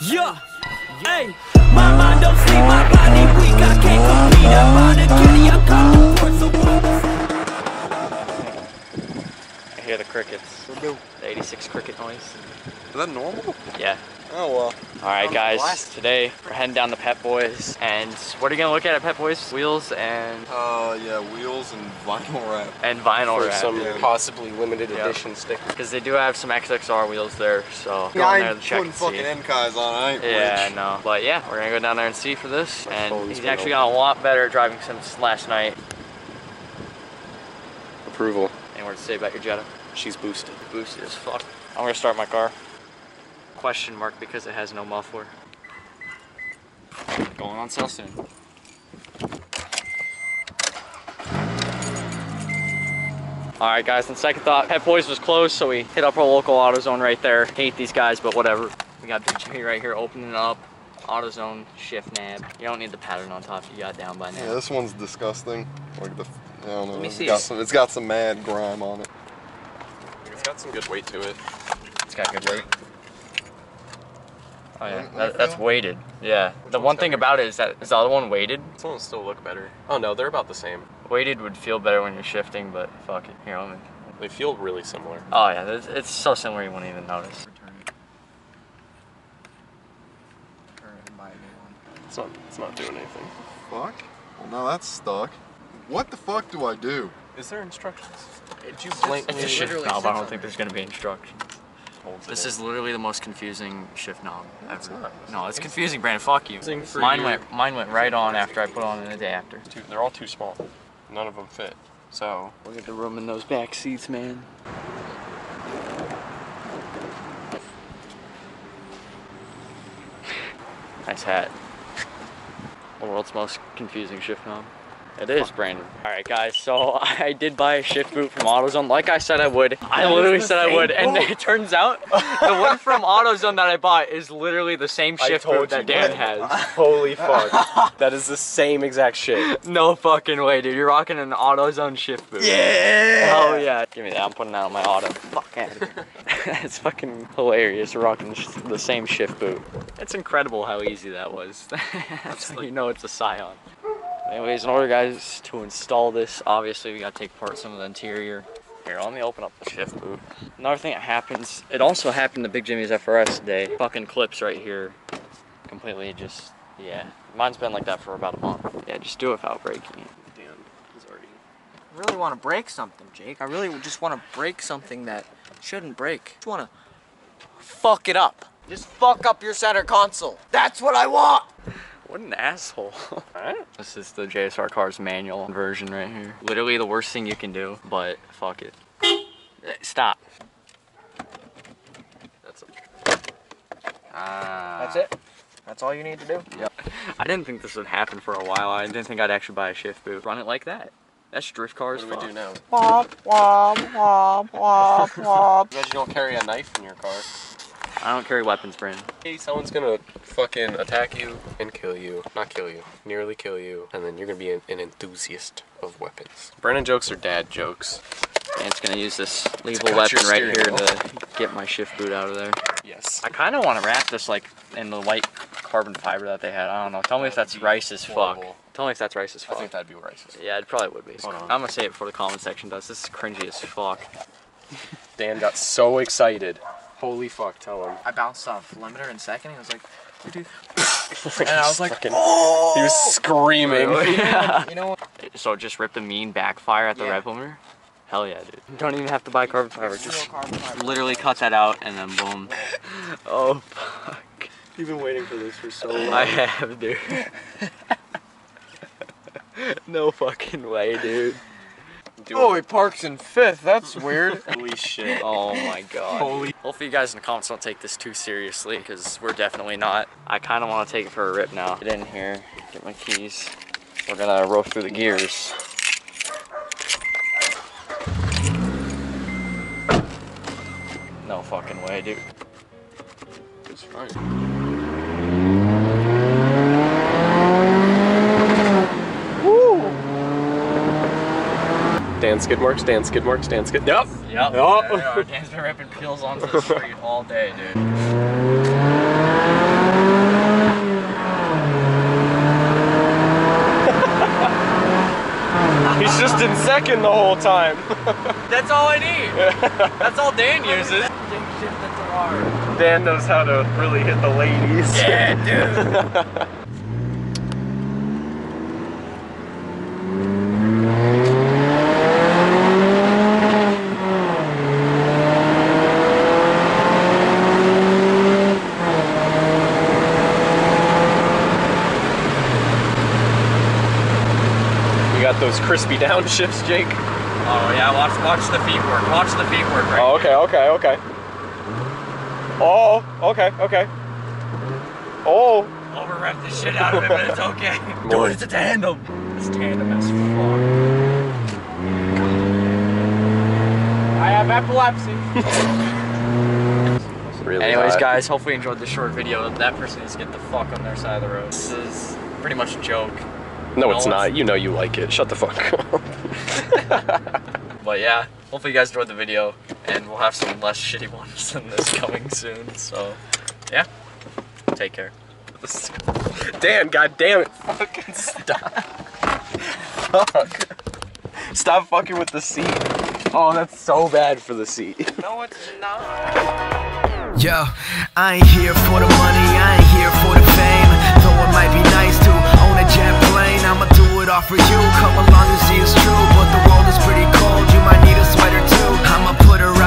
Yeah, hey, my mind don't sleep, my body weak, I can't compete. I'm on a kitty, I'm calling for I hear the crickets. The 86 cricket noise. Is that normal? Yeah. Oh well. All right, I'm guys. blessed. Today we're heading down to Pep Boys, and what are you gonna look at at Pep Boys? Wheels and Uh, yeah, wheels and vinyl wrap. and vinyl for wrap. some yeah. possibly limited Yeah. edition stickers. Because they do have some XXR wheels there, so go Yeah, in there I to ain't check putting and see. fucking end guys on. I ain't Yeah, I rich. know. But yeah, we're gonna go down there and see for this. And he's actually open. gotten a lot better at driving since last night. Approval. Any word to say about your Jetta? She's boosted. Boosted as fuck. I'm gonna start my car. Question mark because it has no muffler. Going on sale soon. All right, guys. On second thought, Pep Boys was closed, so we hit up our local AutoZone right there. Hate these guys, but whatever. We got Big Jimmy right here opening up. AutoZone shift nab. You don't need the pattern on top. You got down by now. Yeah, this one's disgusting. Like the, I don't know. me it's see got some. It's got some mad grime on it. It's got some good weight to it. It's got good weight. Oh yeah, that, that's weighted. Yeah. the one thing heavier? about it is that is the other one weighted. This one will still look better. Oh no, they're about the same. Weighted would feel better when you're shifting, but fuck it. Here, let me. They feel really similar. Oh yeah, it's, it's so similar you won't even notice. It's not. It's not doing anything. Fuck. Well, now that's stuck. What the fuck do I do? Is there instructions? Did you It's blatantly? a shift literally knob. I don't think there's gonna be instructions. This is literally the most confusing shift knob it's ever. not. No, it's confusing, Brandon. Fuck you. Mine went mine went right on after I put on in an adapter. Too, they're all too small. None of them fit. So Look at the room in those back seats, man. Nice hat. The world's most confusing shift knob. It is, Brandon. All right, guys. So I did buy a shift boot from AutoZone, like I said I would. I literally said I would, and it turns out the one from AutoZone that I bought is literally the same shift boot that Dan has. Holy fuck. that is the same exact shit. No fucking way, dude. You're rocking an AutoZone shift boot. Yeah. Oh yeah. Give me that. I'm putting that on my auto. Fuck out of here. it's fucking hilarious. Rocking the same shift boot. It's incredible how easy that was. That's how you know it's a Scion. Anyways, in order, guys, to install this, obviously we gotta take apart some of the interior. Here, let me open up the shift boot. Another thing that happens, it also happened to Big Jimmy's FRS today. Fucking clips right here. Completely just, yeah. Mine's been like that for about a month. Yeah, just do it without breaking it. Dan is already. I really want to break something, Jake. I really just want to break something that shouldn't break. Just want to fuck it up. Just fuck up your center console. That's what I want. What an asshole. Alright. this is the JSR Cars manual version right here. Literally the worst thing you can do, but fuck it. Eh, Stop. That's a, Ah. That's it. That's all you need to do. Yep. I didn't think this would happen for a while. I didn't think I'd actually buy a shift boot. Run it like that. That's drift cars. what do we do now? Womp womp womp womp womp. You guys don't carry a knife in your car. I don't carry weapons, Brandon. Hey, someone's gonna fucking attack you and kill you. Not kill you, nearly kill you. And then you're gonna be an, an enthusiast of weapons. Brennan jokes are dad jokes. Dan's gonna use this lethal weapon right here steering to get my shift boot out of there. Yes. I kind of want to wrap this like in the white carbon fiber that they had. I don't know. Tell me if that's would rice as fuck. Tell me if that's rice as fuck. I think that'd be racist. Yeah, it probably would be. Hold on. I'm gonna say it before the comment section does. This is cringy as fuck. Dan got so excited. Holy fuck, tell him. I bounced off limiter in second. He was like, and I was like, "Oh!" he was screaming. yeah. you know what? so just rip the mean backfire at the Yeah. rev limiter? Hell yeah, dude. You don't even have to buy carbon fiber. Just carbon fiber. literally cut that out and then boom. Oh fuck. You've been waiting for this for so long. I have, dude. no fucking way, dude. Oh, he parks in fifth. That's weird. Holy shit. Oh my god. Holy- Hopefully you guys in the comments don't take this too seriously because we're definitely not. I kind of want to take it for a rip now. Get in here, get my keys. We're gonna roll through the gears. No fucking way, dude. It's fine. Dan skid marks. Dan skid marks. Dan skid. Yep. Yep. yep. Dan's been ripping peels onto the street all day, dude. He's just in second the whole time. That's all I need. That's all Dan uses. Dan knows how to really hit the ladies. Yeah, dude. got those crispy downshifts, Jake. Oh yeah, watch watch the feet work. Watch the feet work right. Oh, okay, okay, okay. Oh, okay, okay. Oh, Over rev the shit out of it, but it's okay. More. Dude, it's a tandem. This tandem is fuck. I have epilepsy. really Anyways, hot. guys, hopefully you enjoyed this short video. That person needs to get the fuck on their side of the road. This is pretty much a joke. No, No it's not. You know you like it. Shut the fuck up. But yeah, hopefully you guys enjoyed the video, and we'll have some less shitty ones than this coming soon. So, yeah, take care. Dan, god damn it. Fucking stop. Fuck. Stop fucking with the seat. Oh, that's so bad for the seat. No, it's not. Yo, I ain't here for the money, I ain't here for the fame. Though it might be nice to own a jet could offer you. Come along and see it's true But the world is pretty cold. You might need a sweater too. I'ma put her